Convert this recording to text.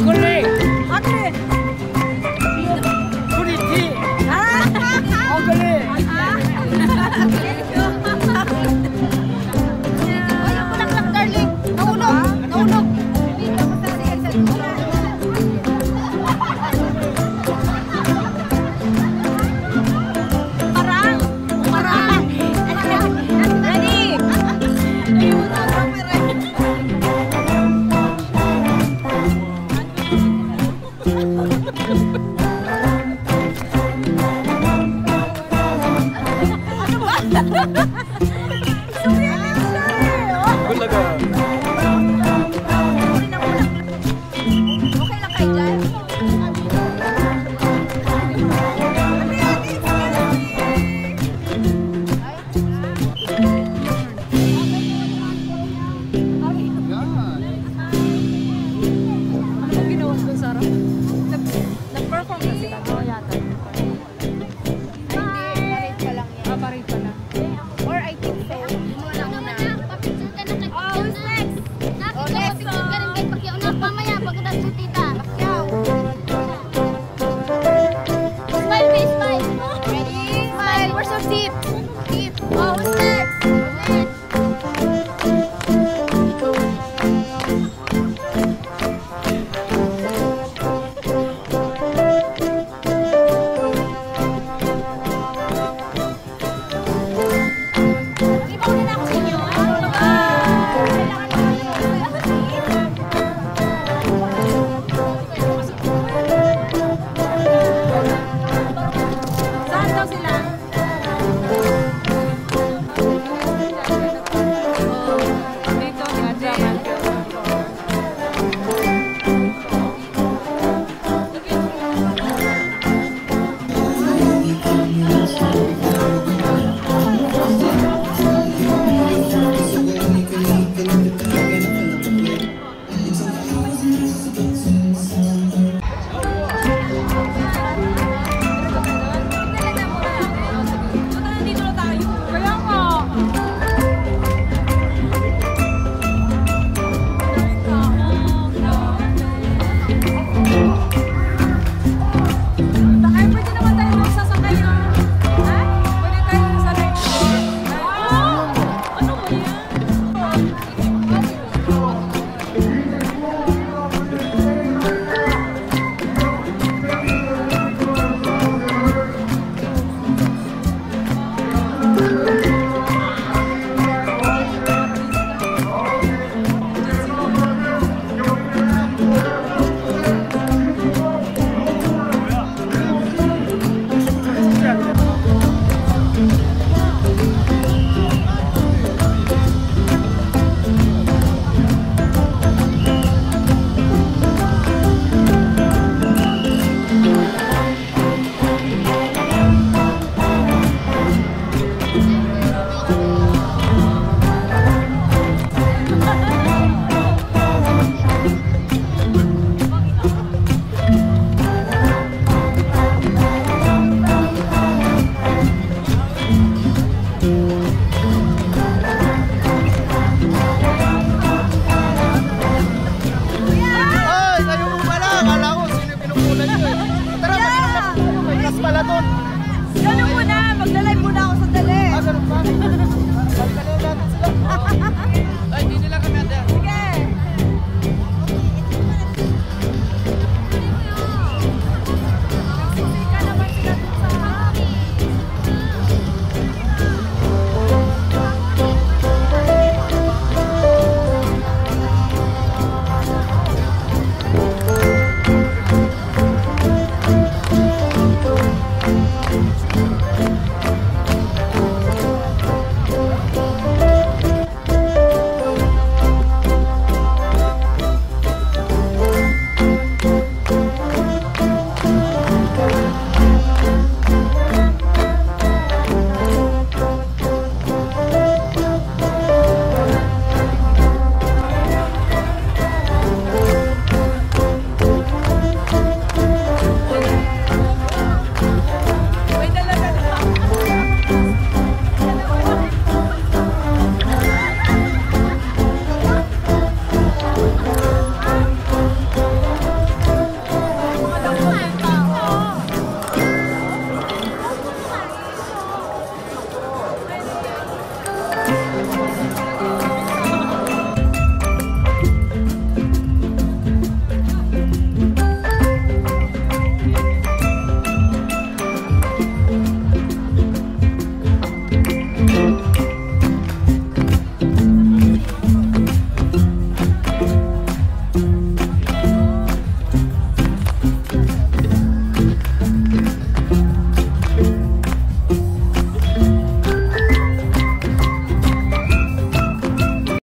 Good. ha ha ha